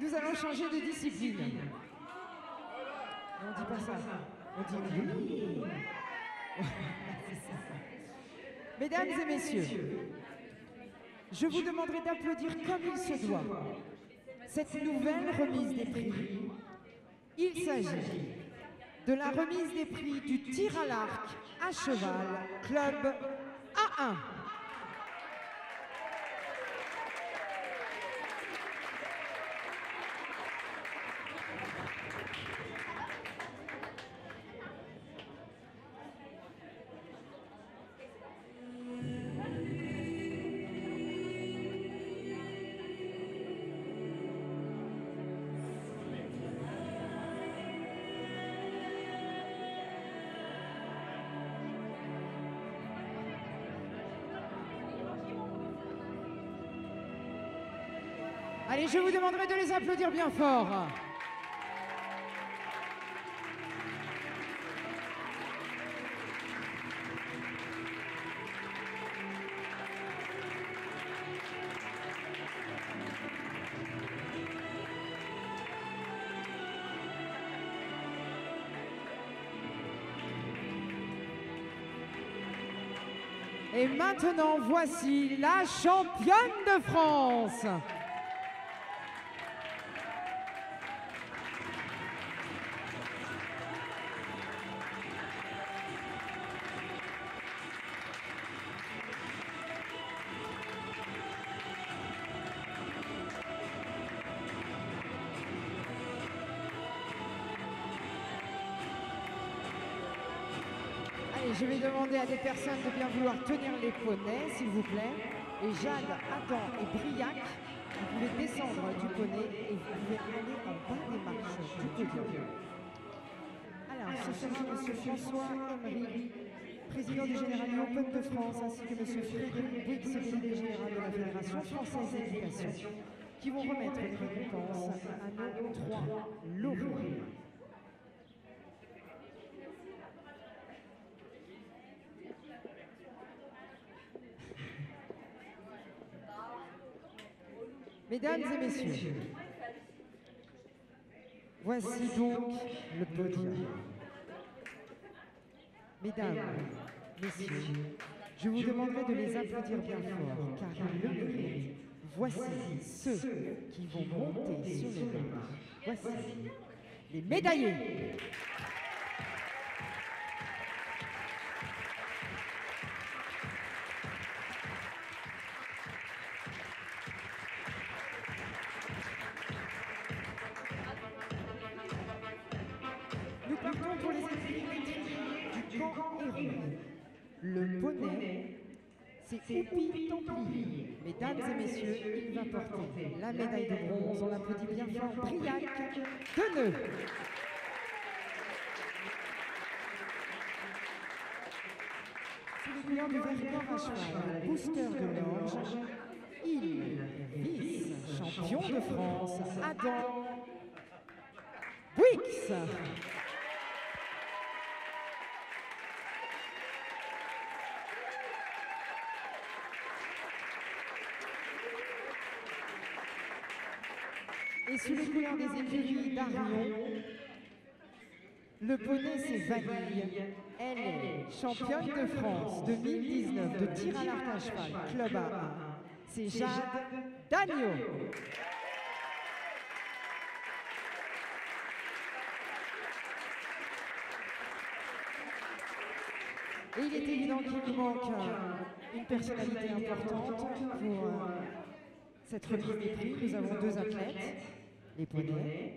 Nous allons changer de discipline. On dit pas ça. On dit oui. Mesdames et messieurs, je vous demanderai d'applaudir comme il se doit cette nouvelle remise des prix. Il s'agit de la remise des prix du tir à l'arc à cheval, club A1. Allez, je vous demanderai de les applaudir bien fort. Et maintenant, voici la championne de France. Je vais demander à des personnes de bien vouloir tenir les poneys, s'il vous plaît. Et Jade, Adam et Briac, vous pouvez descendre du poney et vous pouvez aller en bas des marches du podium. Alors, ce sera M. François Emery, président du Général Open de France, ainsi que M. Frédéric Brix, délégué général de la Fédération française d'éducation, qui vont remettre les récompenses à nos trois lauréats. Mesdames et messieurs, voici donc le podium. Mesdames, messieurs, je vous demanderai de les applaudir bien fort, car ils le méritent. Voici ceux qui vont monter sur le ring. Voici les médaillés. Le poney, c'est Oupi Templier. Mesdames et messieurs, il va porter la médaille de bronze. On l'applaudit bien fort. Briac de nœud. Sous les couleurs du Vercors à cheval, booster de l'Orge, il vice-champion de France, Adam Wix. Sous les couleurs des écuries d'Arion, le poney c'est Vanille. Elle est championne de France 2019 de tir à l'arc à cheval, club A. C'est Jade Dagno. Et il est évident qu'il nous manque euh, une personnalité importante pour euh, cette remise des prix. Nous avons deux athlètes, les poneys,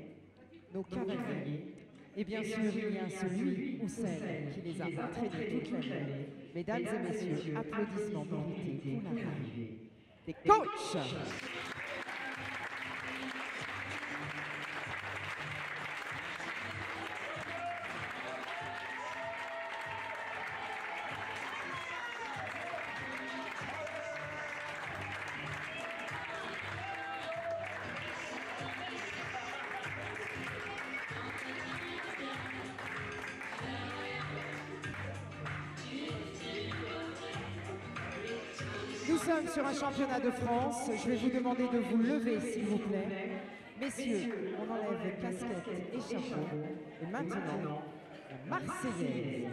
nos cavaliers. Et bien sûr, il y a celui ou celle qui les a entraînés toute l'année. Mesdames et messieurs, applaudissements mérités pour l'arrivée des coachs. Sommes sur un championnat de France. Je vais vous demander de vous lever, s'il vous plaît. Messieurs, on enlève casquette et chapeau. Et maintenant, la Marseillaise.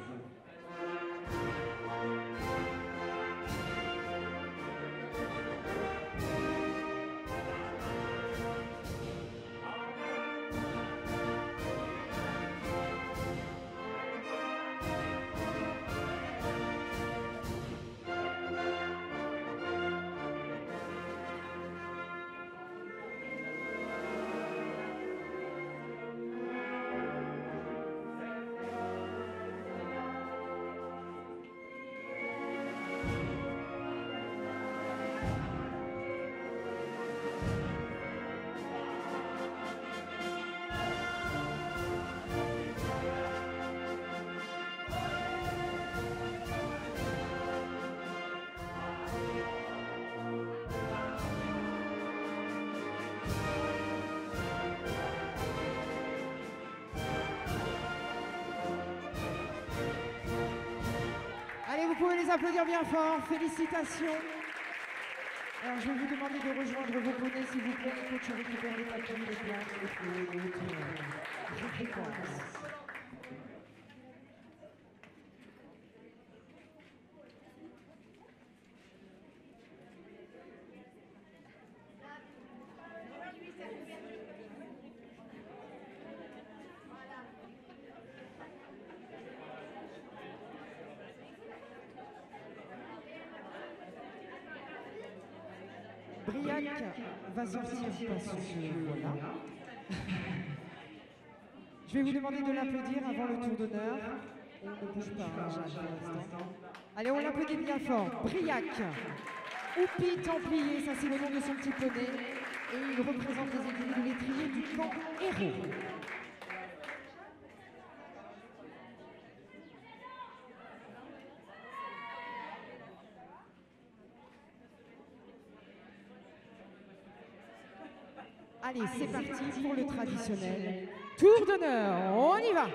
Pouvez les applaudir bien fort. Félicitations. Alors, je vais vous demander de rejoindre vos poneys, s'il vous plaît. Il faut que je récupère les papiers, les plantes, les feuilles, les outils. Je Briac va sortir parce que voilà. Je vais vous demander de l'applaudir avant le tour d'honneur. On ne bouge pas, hein, Jacques. Allez, on l'applaudit bien fort. Briac, Oupi Templier, ça c'est le nom de son petit poney. Et il représente les écuries de l'étrier du camp Héros. Allez, c'est parti pour le traditionnel tour d'honneur. On y va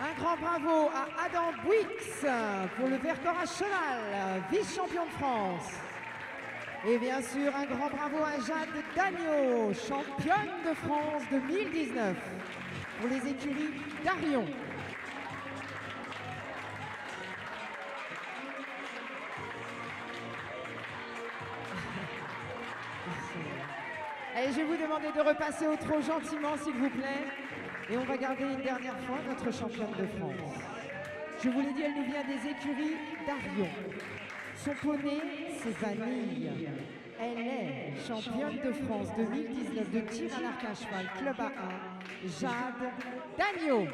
Un grand bravo à Adam Bouix pour le Vercors à cheval, vice-champion de France. Et bien sûr, un grand bravo à Jade Dagneau, championne de France 2019, pour les écuries d'Arion. Allez, je vais vous demander de repasser au trot gentiment, s'il vous plaît. Et on va garder une dernière fois notre championne de France. Je vous l'ai dit, elle nous vient des écuries d'Arion. Son poney, c'est Vanille. Elle est championne de France 2019 de tir à l'arc à cheval, club A1, Jade Dagneau.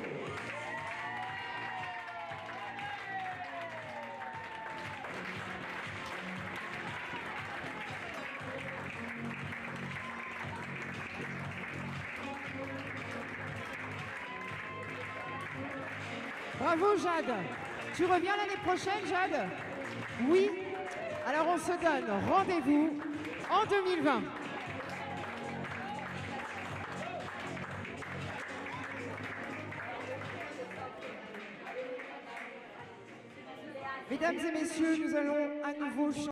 Bravo Jade. Tu reviens l'année prochaine, Jade? Oui Alors on se donne rendez-vous en 2020. Mesdames et messieurs, nous allons à nouveau chanter.